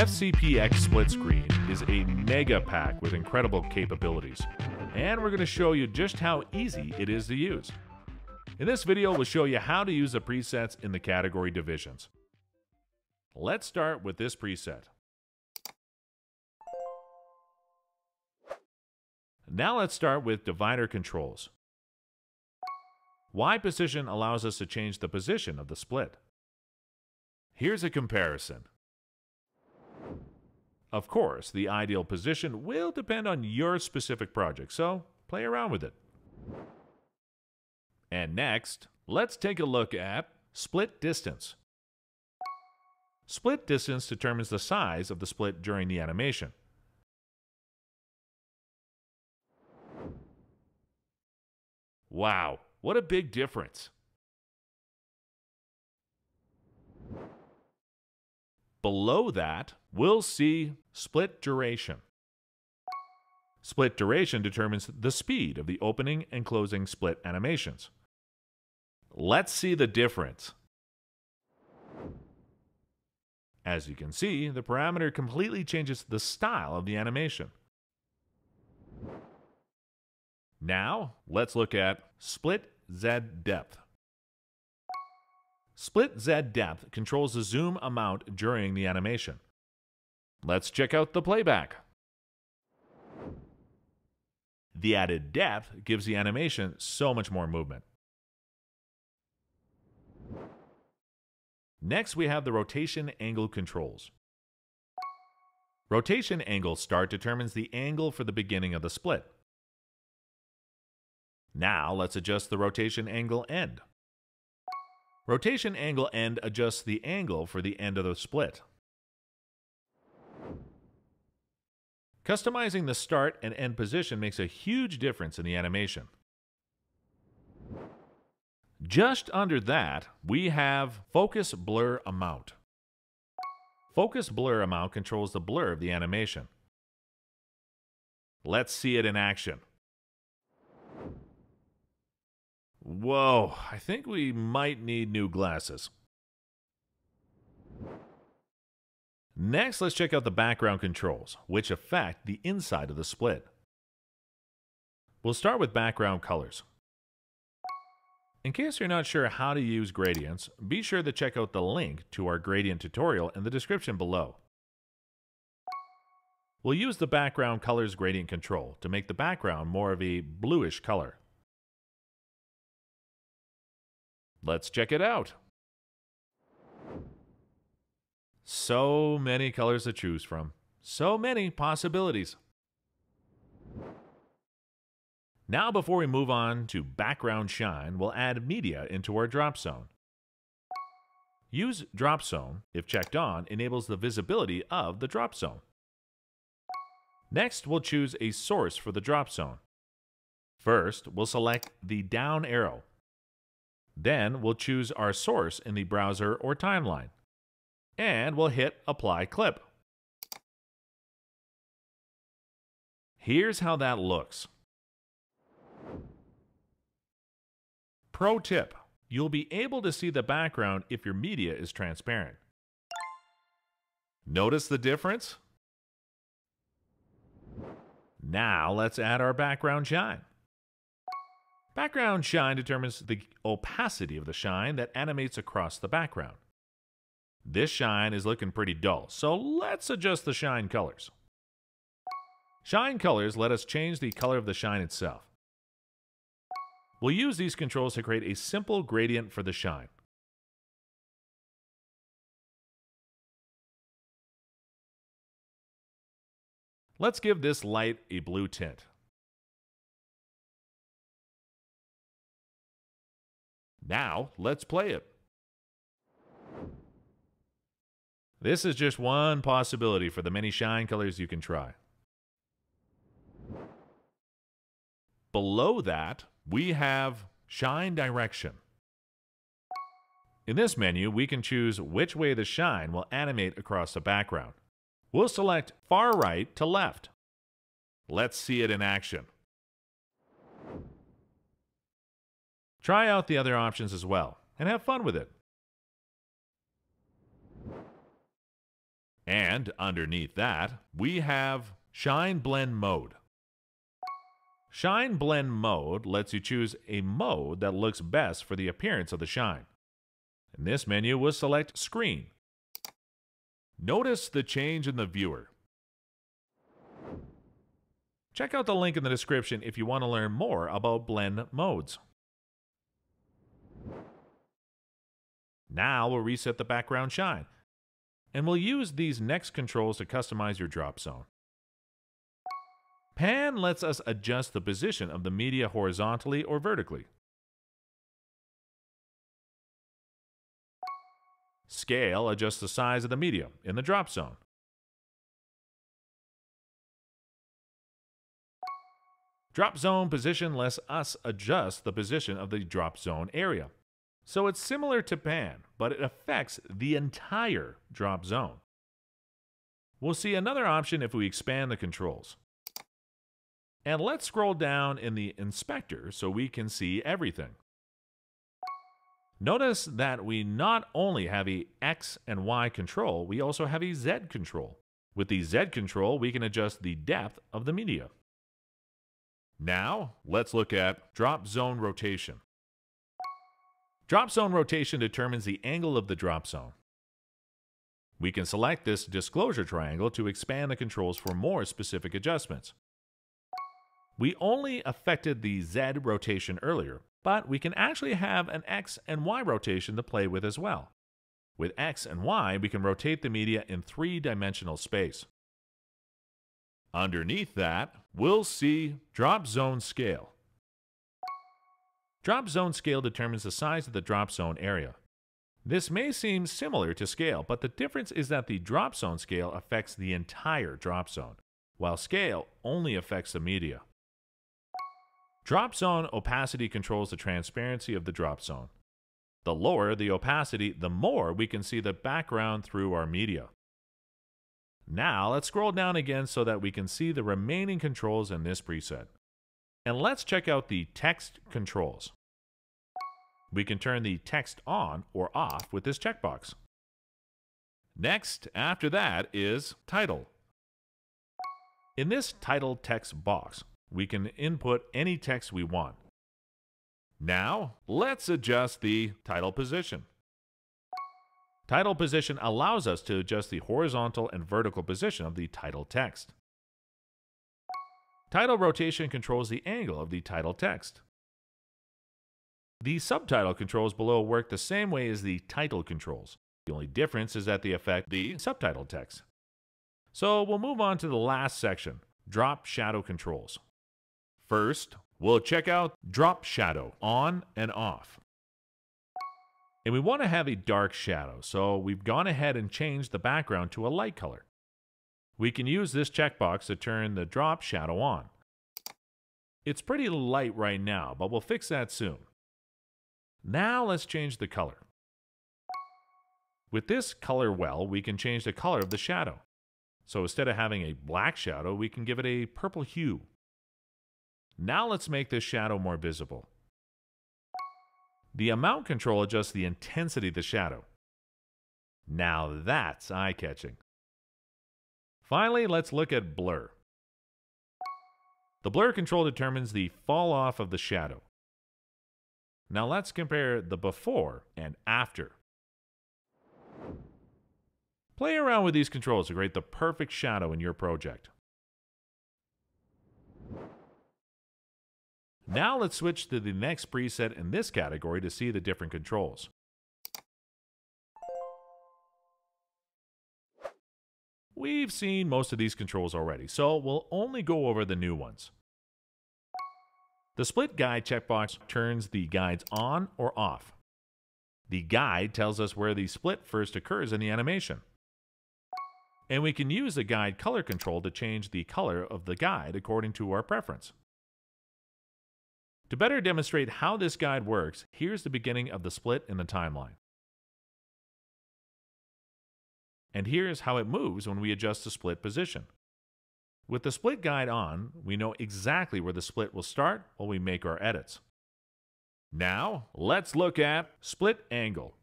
FCPX Split Screen is a mega pack with incredible capabilities, and we're going to show you just how easy it is to use. In this video, we'll show you how to use the presets in the category divisions. Let's start with this preset. Now let's start with divider controls. Y position allows us to change the position of the split. Here's a comparison. Of course, the ideal position will depend on your specific project, so play around with it. And next, let's take a look at split distance. Split distance determines the size of the split during the animation. Wow, what a big difference! Below that, we'll see split duration. Split duration determines the speed of the opening and closing split animations. Let's see the difference. As you can see, the parameter completely changes the style of the animation. Now, let's look at split Z depth. Split Z depth controls the zoom amount during the animation. Let's check out the playback. The added depth gives the animation so much more movement. Next, we have the rotation angle controls. Rotation angle start determines the angle for the beginning of the split. Now, let's adjust the rotation angle end. Rotation angle end adjusts the angle for the end of the split. Customizing the start and end position makes a huge difference in the animation. Just under that, we have Focus Blur Amount. Focus Blur Amount controls the blur of the animation. Let's see it in action. Whoa, I think we might need new glasses. Next, let's check out the background controls, which affect the inside of the split. We'll start with background colors. In case you're not sure how to use gradients, be sure to check out the link to our gradient tutorial in the description below. We'll use the background colors gradient control to make the background more of a bluish color. Let's check it out. So many colors to choose from. So many possibilities. Now before we move on to background shine, we'll add media into our drop zone. Use drop zone, if checked on, enables the visibility of the drop zone. Next, we'll choose a source for the drop zone. First, we'll select the down arrow then we'll choose our source in the browser or timeline. And we'll hit Apply Clip. Here's how that looks. Pro tip, you'll be able to see the background if your media is transparent. Notice the difference? Now let's add our background shine. Background shine determines the opacity of the shine that animates across the background. This shine is looking pretty dull, so let's adjust the shine colors. Shine colors let us change the color of the shine itself. We'll use these controls to create a simple gradient for the shine. Let's give this light a blue tint. Now, let's play it. This is just one possibility for the many shine colors you can try. Below that, we have Shine Direction. In this menu, we can choose which way the shine will animate across the background. We'll select far right to left. Let's see it in action. Try out the other options as well and have fun with it. And underneath that, we have Shine Blend Mode. Shine Blend Mode lets you choose a mode that looks best for the appearance of the shine. In this menu, we'll select Screen. Notice the change in the viewer. Check out the link in the description if you want to learn more about blend modes. Now we'll reset the background shine, and we'll use these next controls to customize your drop zone. Pan lets us adjust the position of the media horizontally or vertically. Scale adjusts the size of the media in the drop zone. Drop zone position lets us adjust the position of the drop zone area. So it's similar to pan, but it affects the entire drop zone. We'll see another option if we expand the controls. And let's scroll down in the inspector so we can see everything. Notice that we not only have a X and Y control, we also have a Z control. With the Z control, we can adjust the depth of the media. Now, let's look at drop zone rotation. Drop zone rotation determines the angle of the drop zone. We can select this disclosure triangle to expand the controls for more specific adjustments. We only affected the Z rotation earlier, but we can actually have an X and Y rotation to play with as well. With X and Y, we can rotate the media in three-dimensional space. Underneath that, we'll see drop zone scale. Drop zone scale determines the size of the drop zone area. This may seem similar to scale, but the difference is that the drop zone scale affects the entire drop zone, while scale only affects the media. Drop zone opacity controls the transparency of the drop zone. The lower the opacity, the more we can see the background through our media. Now let's scroll down again so that we can see the remaining controls in this preset. And let's check out the text controls. We can turn the text on or off with this checkbox. Next, after that, is title. In this title text box, we can input any text we want. Now, let's adjust the title position. Title position allows us to adjust the horizontal and vertical position of the title text. Title rotation controls the angle of the title text. The subtitle controls below work the same way as the title controls. The only difference is that they affect the subtitle text. So we'll move on to the last section, drop shadow controls. First, we'll check out drop shadow on and off. And we want to have a dark shadow, so we've gone ahead and changed the background to a light color. We can use this checkbox to turn the drop shadow on. It's pretty light right now, but we'll fix that soon. Now let's change the color. With this color well, we can change the color of the shadow. So instead of having a black shadow, we can give it a purple hue. Now let's make this shadow more visible. The amount control adjusts the intensity of the shadow. Now that's eye-catching. Finally, let's look at blur. The blur control determines the fall off of the shadow. Now let's compare the before and after. Play around with these controls to create the perfect shadow in your project. Now let's switch to the next preset in this category to see the different controls. We've seen most of these controls already, so we'll only go over the new ones. The split guide checkbox turns the guides on or off. The guide tells us where the split first occurs in the animation. And we can use the guide color control to change the color of the guide according to our preference. To better demonstrate how this guide works, here's the beginning of the split in the timeline. And here's how it moves when we adjust the split position. With the split guide on, we know exactly where the split will start while we make our edits. Now, let's look at split angle.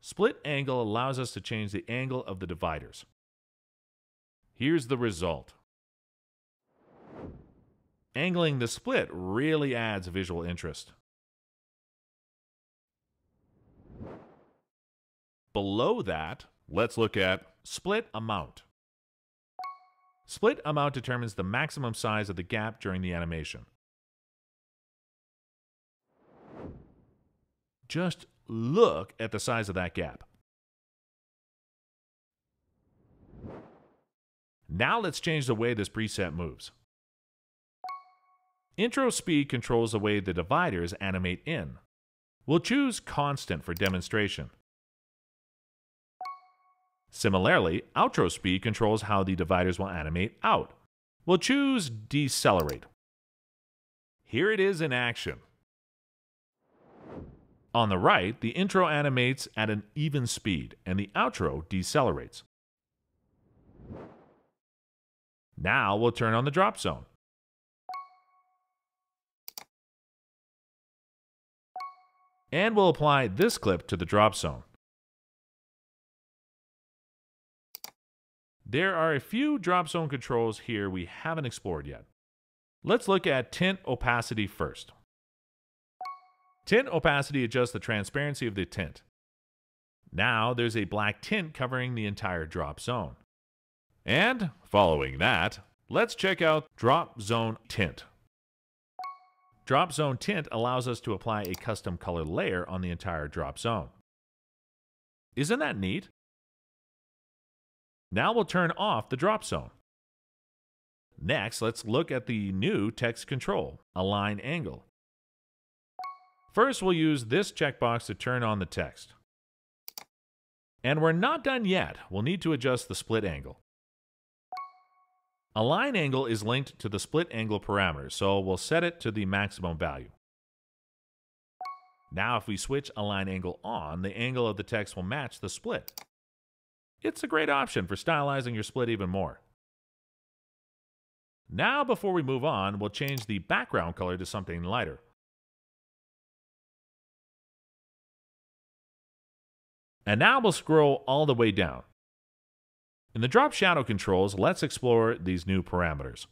Split angle allows us to change the angle of the dividers. Here's the result. Angling the split really adds visual interest. Below that, let's look at split amount. Split amount determines the maximum size of the gap during the animation. Just look at the size of that gap. Now let's change the way this preset moves. Intro speed controls the way the dividers animate in. We'll choose constant for demonstration. Similarly, outro speed controls how the dividers will animate out. We'll choose decelerate. Here it is in action. On the right, the intro animates at an even speed and the outro decelerates. Now we'll turn on the drop zone. And we'll apply this clip to the drop zone. There are a few drop zone controls here we haven't explored yet. Let's look at tint opacity first. Tint opacity adjusts the transparency of the tint. Now there's a black tint covering the entire drop zone. And following that, let's check out drop zone tint. Drop zone tint allows us to apply a custom color layer on the entire drop zone. Isn't that neat? Now we'll turn off the drop zone. Next, let's look at the new text control, Align Angle. First, we'll use this checkbox to turn on the text. And we're not done yet. We'll need to adjust the split angle. Align angle is linked to the split angle parameter, so we'll set it to the maximum value. Now if we switch align angle on, the angle of the text will match the split. It's a great option for stylizing your split even more. Now before we move on, we'll change the background color to something lighter. And now we'll scroll all the way down. In the drop shadow controls, let's explore these new parameters.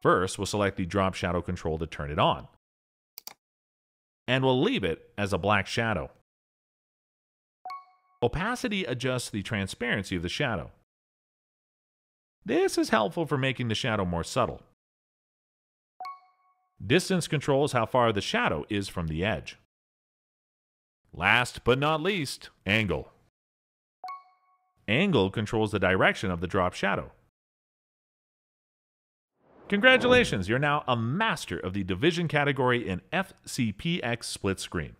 First, we'll select the drop shadow control to turn it on. And we'll leave it as a black shadow. Opacity adjusts the transparency of the shadow. This is helpful for making the shadow more subtle. Distance controls how far the shadow is from the edge. Last but not least, angle. Angle controls the direction of the drop shadow. Congratulations, you're now a master of the division category in FCPX split screen.